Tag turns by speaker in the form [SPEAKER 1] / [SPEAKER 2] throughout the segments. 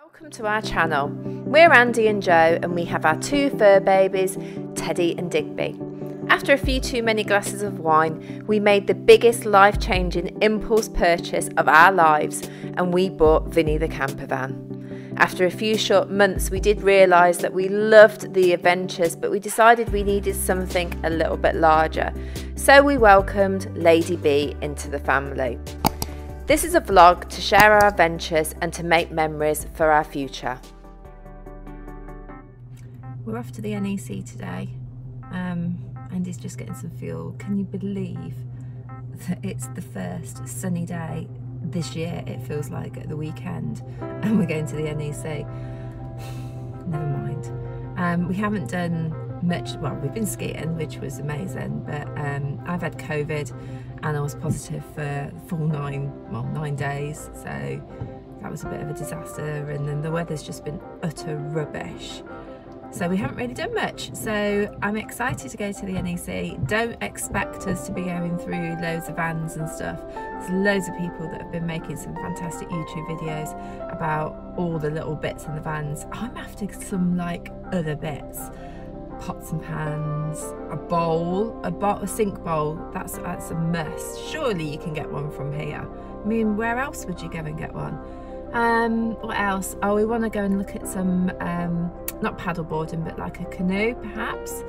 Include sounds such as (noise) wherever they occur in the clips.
[SPEAKER 1] Welcome to our channel. We're Andy and Jo and we have our two fur babies, Teddy and Digby. After a few too many glasses of wine, we made the biggest life-changing impulse purchase of our lives and we bought Vinny the camper van. After a few short months, we did realise that we loved the adventures, but we decided we needed something a little bit larger. So we welcomed Lady B into the family. This is a vlog to share our adventures and to make memories for our future. We're off to the NEC today. Um, Andy's just getting some fuel. Can you believe that it's the first sunny day this year, it feels like, at the weekend, and we're going to the NEC? (sighs) Never mind. Um, we haven't done much, well, we've been skiing, which was amazing, but um, I've had COVID and I was positive for full nine, well, nine days. So that was a bit of a disaster. And then the weather's just been utter rubbish. So we haven't really done much. So I'm excited to go to the NEC. Don't expect us to be going through loads of vans and stuff. There's loads of people that have been making some fantastic YouTube videos about all the little bits in the vans. I'm after some like other bits pots and pans, a bowl, a, bo a sink bowl, that's, that's a must. Surely you can get one from here. I mean, where else would you go and get one? Um, what else? Oh, we want to go and look at some, um, not paddle boarding, but like a canoe perhaps.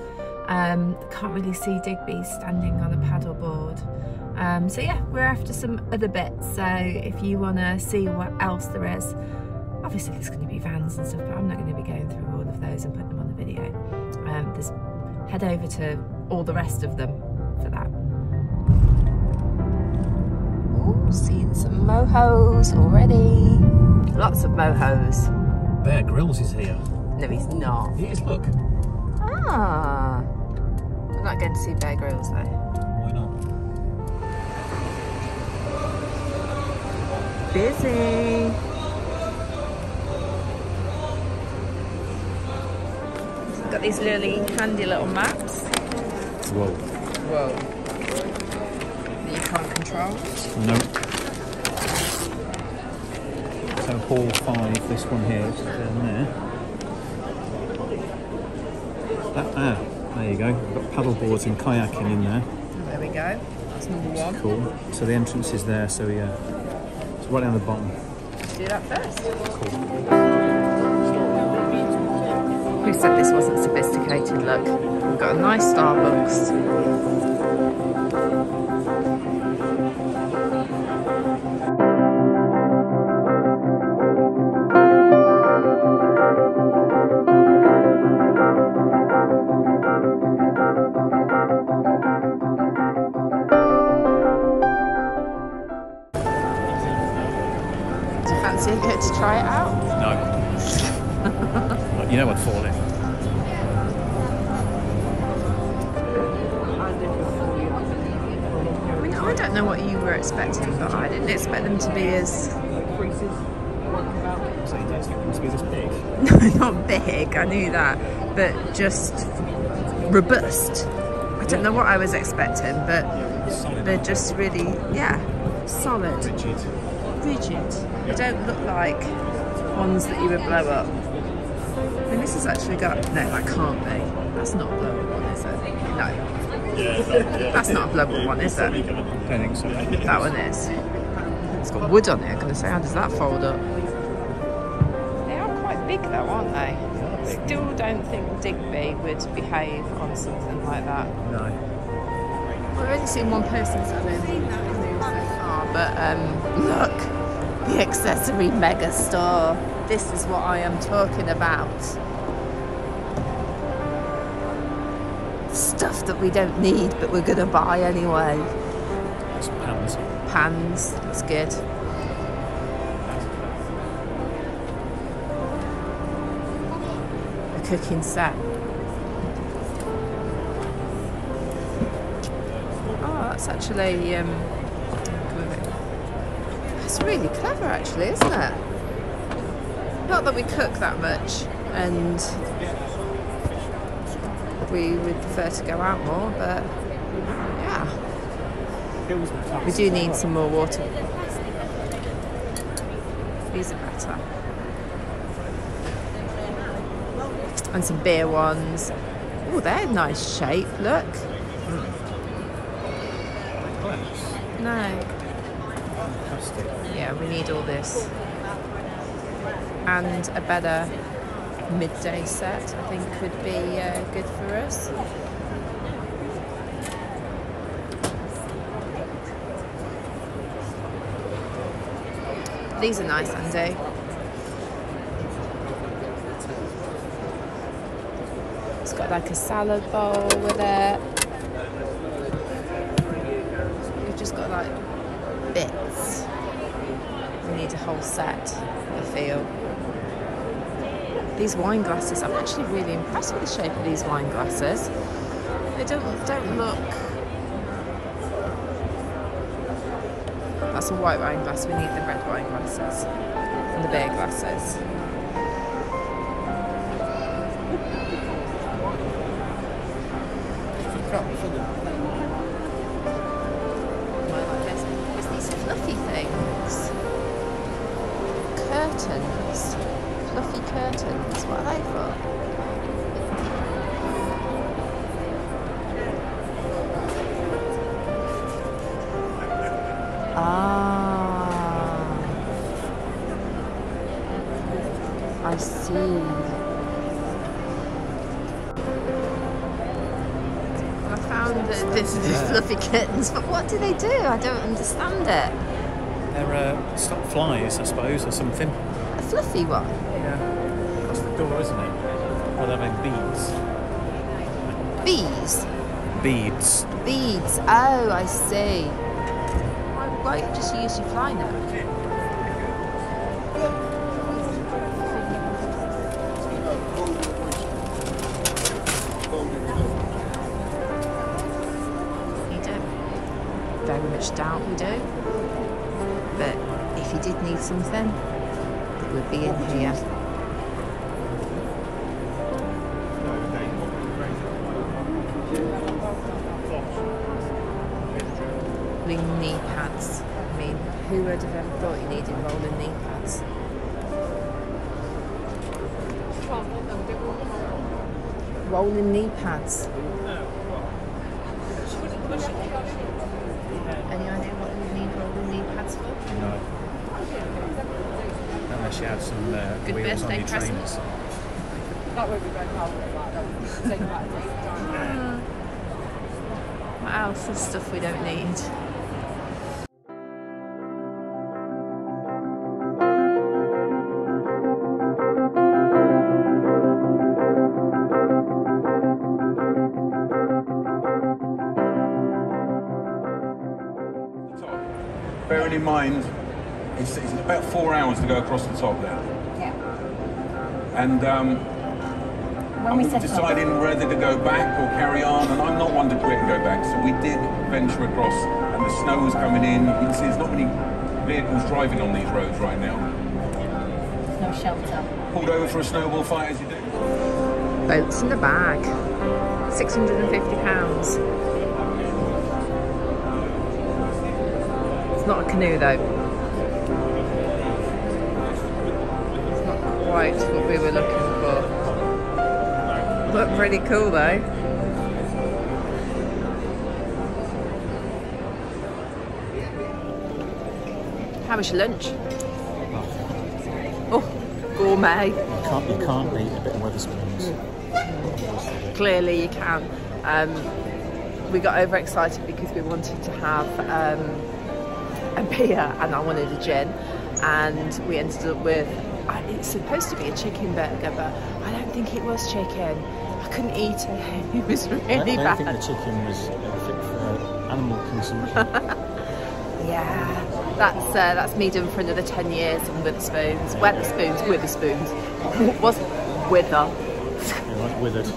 [SPEAKER 1] Um, can't really see Digby standing on a paddle board. Um, so yeah, we're after some other bits. So if you want to see what else there is, obviously there's going to be vans and stuff, but I'm not going to be going through all of those and putting them on the video. Um, there's head over to all the rest of them for that. Ooh, seeing some mohos already. Lots of mohos.
[SPEAKER 2] Bear Grylls is here.
[SPEAKER 1] No, he's not.
[SPEAKER 2] He is, look.
[SPEAKER 1] Ah. We're not going to see Bear Grylls though.
[SPEAKER 2] Why not?
[SPEAKER 1] Busy. Got these really handy little maps.
[SPEAKER 2] Whoa.
[SPEAKER 1] Whoa. That you can't control.
[SPEAKER 2] No. So hall five, this one here is down there. That, ah, there you go. We've got paddle boards and kayaking in there.
[SPEAKER 1] There we go. That's number one.
[SPEAKER 2] Cool. So the entrance is there, so yeah. It's right down the bottom.
[SPEAKER 1] Let's do that first.
[SPEAKER 2] Cool.
[SPEAKER 1] Who said this wasn't sophisticated? Look, we've got a nice Starbucks. Fancy a to try it out?
[SPEAKER 2] No. You know I'd fall in.
[SPEAKER 1] I mean, I don't know what you were expecting, but I didn't expect them to be as
[SPEAKER 2] So you don't expect them to be this (laughs) big?
[SPEAKER 1] no, not big. I knew that, but just robust. I don't know what I was expecting, but they're just really, yeah, solid,
[SPEAKER 2] Rigid.
[SPEAKER 1] rigid. They don't look like ones that you would blow up. I mean, this has actually got no, that can't be. That's not a blowable one, is it? No, that's not a blowable one, is it?
[SPEAKER 2] Don't think so.
[SPEAKER 1] That one is. It's got wood on it. I'm going to say, how does that fold up? They are quite big though, aren't they? Still don't think Digby would behave on something like that.
[SPEAKER 2] No.
[SPEAKER 1] I've only seen one person selling canoes so far, but um, look, the accessory mega store. This is what I am talking about. Stuff that we don't need, but we're going to buy anyway.
[SPEAKER 2] Pans.
[SPEAKER 1] Pans, that's good. A cooking set. Oh, that's actually um, it's really clever, actually, isn't it? Not that we cook that much, and we would prefer to go out more, but yeah. We do need some more water. These are better. and some beer ones. Oh, they're nice shape. Look.
[SPEAKER 2] Glass.
[SPEAKER 1] No. Yeah, we need all this. And a better midday set, I think, could be uh, good for us. These are nice, Andy. It's got like a salad bowl with it. We've just got like bits. We need a whole set, I feel. These wine glasses, I'm actually really impressed with the shape of these wine glasses. They don't don't look. That's a white wine glass. We need the red wine glasses and the beer glasses. I see. I found that this is
[SPEAKER 2] Yeah.
[SPEAKER 1] fluffy curtains, but what do they do? I don't understand it.
[SPEAKER 2] They're uh, stop flies, I suppose, or something.
[SPEAKER 1] A fluffy one.
[SPEAKER 2] Yeah. That's the door, isn't it? Well, they're like beads.
[SPEAKER 1] Bees.
[SPEAKER 2] Beads.
[SPEAKER 1] Beads. Oh, I see. Why, why don't you just use your fly net? Very much doubt we do. But if you did need something, it would be in here. Rolling knee pads. I mean, who would have ever thought you needed rolling knee pads? Rolling knee pads. Any idea what you need rolling knee pads for?
[SPEAKER 2] No. Unless you had some uh,
[SPEAKER 1] Good
[SPEAKER 2] wheels on
[SPEAKER 1] birthday
[SPEAKER 2] your
[SPEAKER 1] present.
[SPEAKER 2] trainers. (laughs)
[SPEAKER 1] What else is stuff we don't need?
[SPEAKER 3] Bearing in mind, it's, it's about four hours to go across the top there.
[SPEAKER 4] Yeah.
[SPEAKER 3] And um,
[SPEAKER 4] When we
[SPEAKER 3] I'm
[SPEAKER 4] set up,
[SPEAKER 3] deciding whether to go back or carry on, and I'm not one to quit and go back. So we did venture across, and the snow was coming in. You can see there's not many vehicles driving on these roads right now.
[SPEAKER 4] no shelter.
[SPEAKER 3] Pulled over for a snowball fight as you do.
[SPEAKER 1] Boats in the bag. £650. It's not a canoe though. Quite what we were looking for. Looked pretty cool though. How was your lunch? Oh, gourmet.
[SPEAKER 2] You can't, you can't beat a bit of Wetherspoons.
[SPEAKER 1] clearly you can. Um, we got overexcited because we wanted to have um, a beer and I wanted a gin, and we ended up with. It's supposed to be a chicken burger, but I don't think it was chicken. I couldn't eat it. (laughs) It was really
[SPEAKER 2] I don't think the chicken was fit for animal consumption. (laughs)
[SPEAKER 1] Yeah, that's uh, that's me done for another ten years on Witherspoons. Wetherspoons, Witherspoons. (laughs) Was wither.
[SPEAKER 2] They're like withered.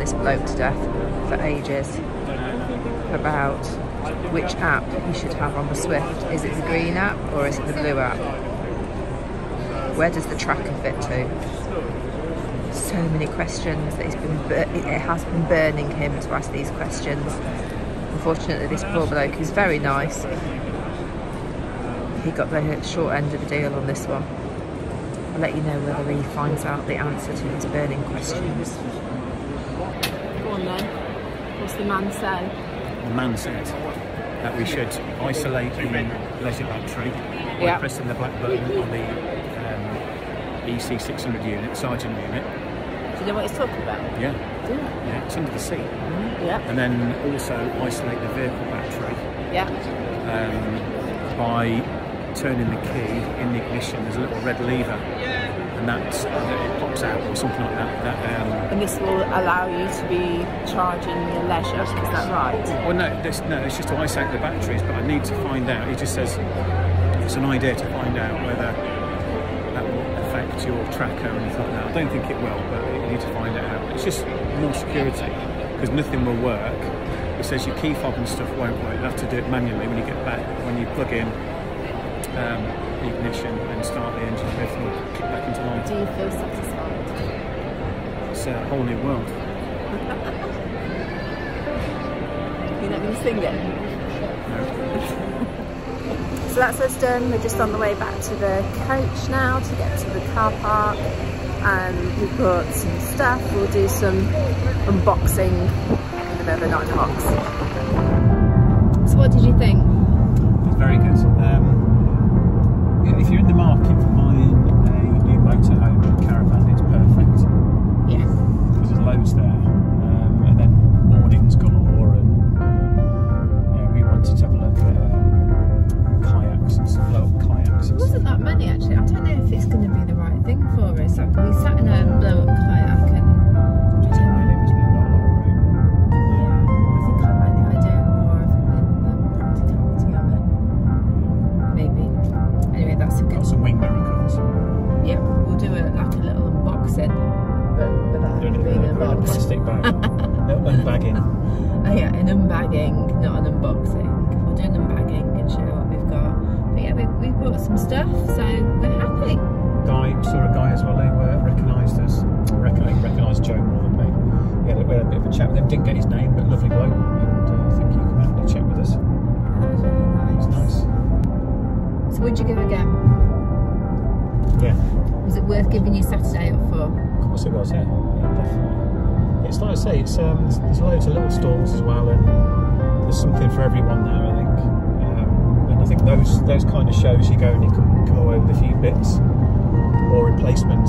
[SPEAKER 1] This bloke to death for ages about which app you should have on the Swift. Is it the green app or is it the blue app? Where does the tracker fit to? So many questions that he's been, it has been burning him to ask these questions. Unfortunately, this poor bloke is very nice. He got the short end of the deal on this one. I'll let you know whether he finds out the answer to his burning questions. Go on then. What's the man say?
[SPEAKER 2] The man said that we should isolate the leisure battery by
[SPEAKER 1] Yeah.
[SPEAKER 2] pressing the black button on the um, EC600 unit, Sargent unit.
[SPEAKER 1] Do you know what he's talking about?
[SPEAKER 2] Yeah, yeah, it's under the seat.
[SPEAKER 1] Yeah.
[SPEAKER 2] And then also isolate the vehicle battery
[SPEAKER 1] Yeah.
[SPEAKER 2] um, by turning the key in the ignition. There's a little red lever, and that's it pops out or something like that. That um,
[SPEAKER 1] And this will allow you to be charging your leisure, is that right?
[SPEAKER 2] Well, no, this, no, it's just to isolate the batteries, but I need to find out. He just says it's an idea to find out whether that will affect your tracker or anything like that. I don't think it will, but you need to find it out. It's just more security because nothing will work. It says your key fob and stuff won't work. You'll have to do it manually when you get back, when you plug in um, the ignition and start the engine, everything will kick back into life.
[SPEAKER 1] Do you feel satisfied?
[SPEAKER 2] It's a whole new world. (laughs)
[SPEAKER 1] You're not going to sing it?
[SPEAKER 2] No. (laughs)
[SPEAKER 1] So that's us done. We're just on the way back to the coach now to get to the car park. Um, we've got some stuff. We'll do some unboxing in a bit of a night box. So what did you think?
[SPEAKER 2] It's very good. Um, yeah, if you're in the market for buying a new motorhome caravan, it's perfect
[SPEAKER 1] Yeah.
[SPEAKER 2] because there's loads there. Um, and then mornings galore, and yeah, we wanted to have a look at um, kayaks and some blow up kayaks.
[SPEAKER 1] There wasn't that many actually. I don't know if it's going to be the right thing for us. Like, we sat in a blow up kayak
[SPEAKER 2] Doing
[SPEAKER 1] it
[SPEAKER 2] it in
[SPEAKER 1] a
[SPEAKER 2] a, in a plastic bag. (laughs) Unbagging.
[SPEAKER 1] Oh yeah, an unbagging, not an unboxing. We'll do an unbagging and show what we've got. But yeah, we, we bought some stuff, so we're happy.
[SPEAKER 2] Guy saw a guy as well. They were recognised us. Reckon recognised Jo more than me. We had, a, we had a bit of a chat with him. Didn't get his name, but lovely bloke. And uh, I think he came out and chat with us.
[SPEAKER 1] That was really nice.
[SPEAKER 2] It's nice.
[SPEAKER 1] So would you give again?
[SPEAKER 2] Yeah.
[SPEAKER 1] Was it worth giving you Saturday up for?
[SPEAKER 2] Of course it was, yeah. It's like I say, it's um, there's, loads of little stalls as well, and there's something for everyone there, I think. Um, and I think those those kind of shows you go and you can come away with a few bits or replacements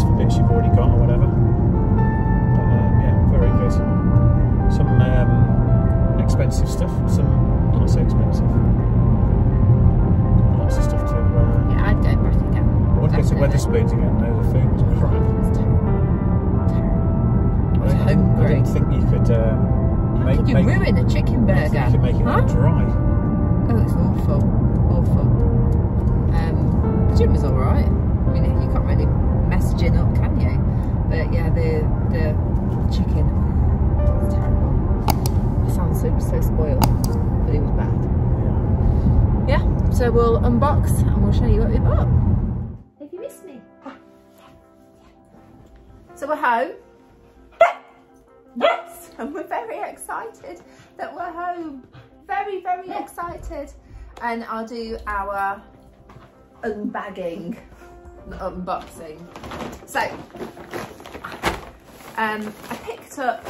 [SPEAKER 2] but it
[SPEAKER 1] was bad. Yeah, so we'll unbox and we'll show you what we bought. Have you missed me? So we're home. (laughs) Yes, and we're very excited that we're home. Very, very excited. And I'll do our unbagging, unboxing. So, um, I picked up,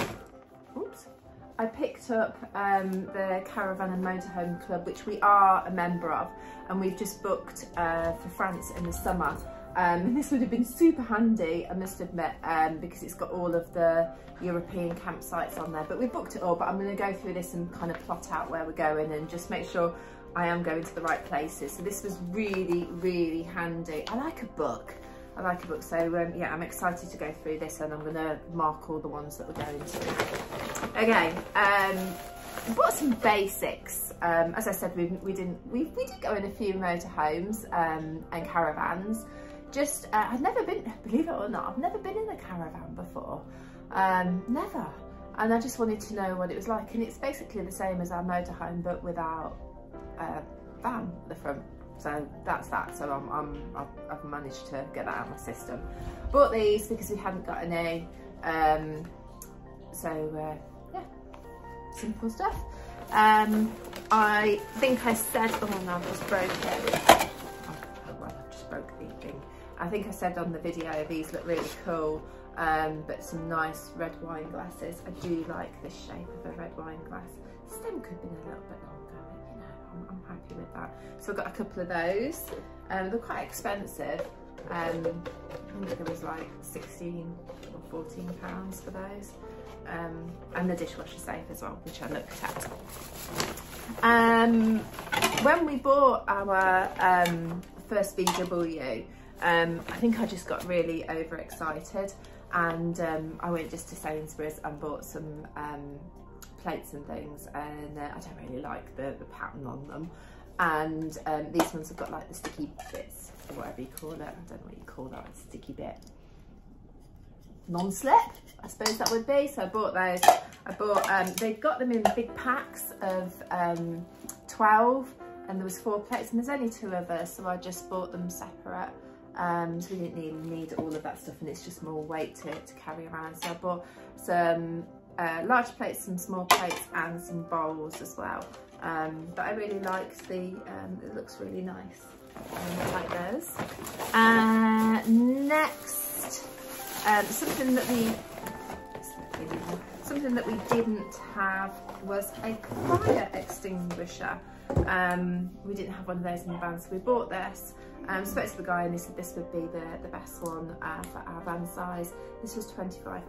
[SPEAKER 1] I picked up um, the Caravan and Motorhome Club, which we are a member of, and we've just booked uh, for France in the summer. Um, and this would have been super handy, I must admit, um, because it's got all of the European campsites on there. But we booked it all, but I'm going to go through this and kind of plot out where we're going and just make sure I am going to the right places. So this was really, really handy. I like a book. I like a book. So um, yeah, I'm excited to go through this and I'm going to mark all the ones that we're going to. Okay, um, bought some basics. Um, as I said, we, we didn't we, we did go in a few motorhomes um, and caravans. Just uh, I've never been, believe it or not, I've never been in a caravan before. Um, never. And I just wanted to know what it was like. And it's basically the same as our motorhome, but without a van at the front. So that's that. So I'm, I'm I've, managed to get that out of my system. Bought these because we hadn't got any. Um, so uh, yeah, simple stuff. Um, I think I said, oh no, I've just broke it. Oh, oh well, I've just broke the thing. I think I said on the video these look really cool, um, but some nice red wine glasses. I do like the shape of a red wine glass. Stem could be a little bit I'm, I'm happy with that. So I've got a couple of those. Um, they're quite expensive. Um, I think there was like 16 or 14 pounds for those. Um, and the dishwasher safe as well, which I looked at. Um, when we bought our um, first VW, um, I think I just got really overexcited and um, I went just to Sainsbury's and bought some um, plates and things and uh, I don't really like the, the pattern on them. And um, these ones have got like the sticky bits or whatever you call it, I don't know what you call that sticky bit. Non-slip I suppose that would be. So I bought those. I bought um, they've got them in big packs of um, 12 and there was four plates and there's only two of us so I just bought them separate. Um, so we didn't need, need all of that stuff and it's just more weight to, to carry around. So I bought some uh, large plates some small plates and some bowls as well um, but I really like the um, it looks really nice um, like those uh, next um, something that we something that we didn't have was a fire extinguisher. Um, we didn't have one of those in the van, so we bought this. Um, spoke to the guy and he said this would be the, the best one uh, for our van size. This was £25.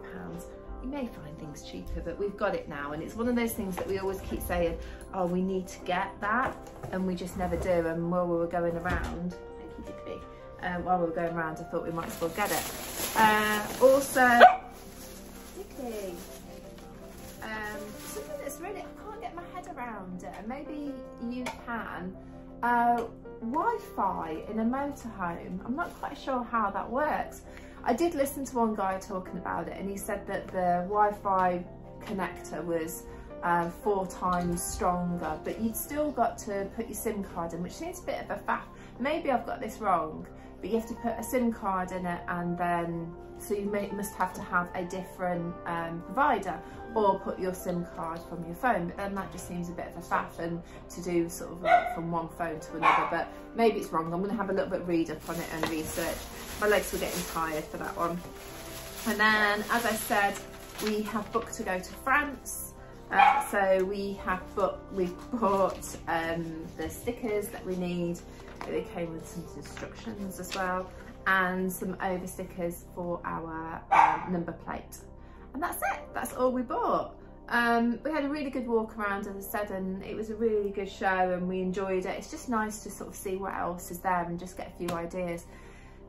[SPEAKER 1] You may find things cheaper, but we've got it now. And it's one of those things that we always keep saying, oh, we need to get that. And we just never do. And while we were going around, thank you, Digby, um, while we were going around, I thought we might as well get it. Uh, also, Dicky, um, something that's really, I can't get my head around it, and maybe you can. Uh, Wi-Fi in a motorhome. I'm not quite sure how that works. I did listen to one guy talking about it and he said that the Wi-Fi connector was um, four times stronger, but you'd still got to put your SIM card in, which seems a bit of a faff. Maybe I've got this wrong, but you have to put a SIM card in it and then, so you may, must have to have a different um, provider or put your SIM card from your phone, but then that just seems a bit of a faff and to do sort of like from one phone to another, but maybe it's wrong. I'm gonna have a little bit read up on it and research. My legs were getting tired for that one. And then, as I said, we have booked to go to France. Uh, so we have booked, we've bought um, the stickers that we need. They came with some instructions as well and some over stickers for our um, number plate. And that's it. That's all we bought. Um, we had a really good walk around as I said and it was a really good show and we enjoyed it. It's just nice to sort of see what else is there and just get a few ideas.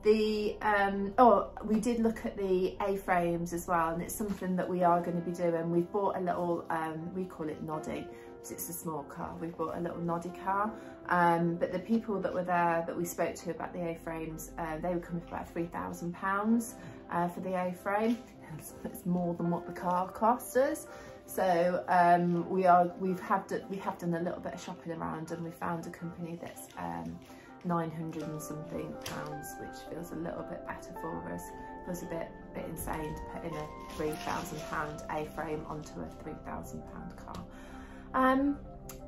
[SPEAKER 1] The um, oh we did look at the A-frames as well and it's something that we are going to be doing. We've bought a little um, we call it noddy it's a small car we've bought a little noddy car um, but the people that were there that we spoke to about the A-frames uh, they were coming for about three thousand pounds uh, for the A-frame (laughs) it's more than what the car cost us. So um, we are we've had we have done a little bit of shopping around and we found a company that's um, 900 and something pounds, which feels a little bit better for us. It feels a bit bit insane to put in a 3,000 pound A-frame onto a 3,000 pound car. Um,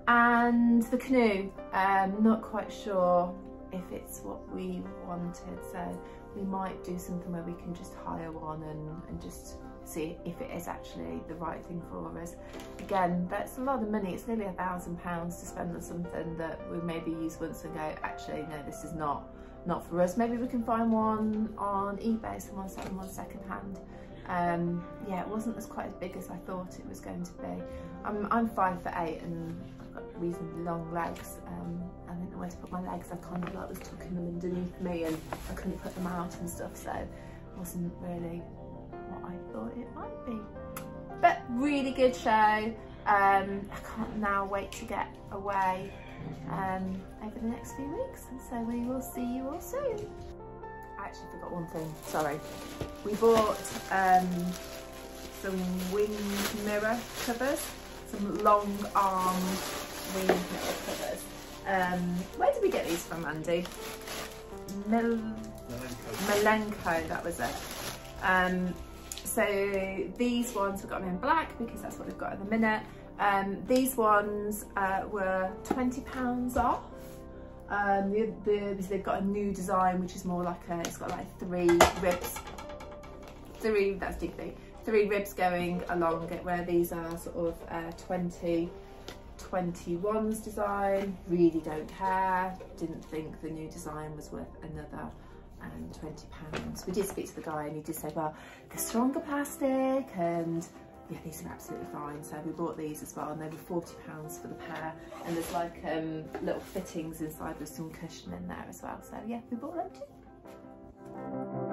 [SPEAKER 1] and the canoe, um, not quite sure if it's what we wanted. So we might do something where we can just hire one and, and just see if it is actually the right thing for us. Again, that's a lot of money. It's nearly a thousand pounds to spend on something that we maybe use once and go, actually, no, this is not not for us. Maybe we can find one on eBay, someone selling one second hand. Um, yeah, it wasn't as quite as big as I thought it was going to be. I'm, I'm five foot eight and I've got reasonably long legs. Um, I didn't know where to put my legs. I kind of like was tucking them underneath me and I couldn't put them out and stuff. So it wasn't really what I thought it might be. But really good show. Um, I can't now wait to get away um, over the next few weeks. And so we will see you all soon. I actually forgot one thing, sorry. We bought um, some wing mirror covers, some long arm wing covers. Um, where did we get these from, Andy? Mil Milenco, that was it. Um, so these ones we've got them in black because that's what we've got at the minute. Um, these ones uh, were £20 off. Um, the, the, they've got a new design which is more like a, it's got like three ribs, three, that's deeply, three ribs going along it where these are sort of uh, 20, 21's design, really don't care, didn't think the new design was worth another um, 20 pounds. We did speak to the guy and he did say, well, they're stronger plastic and yeah, these are absolutely fine. So we bought these as well and they were 40 pounds for the pair. And there's like um, little fittings inside with some cushion in there as well. So yeah, we bought them too.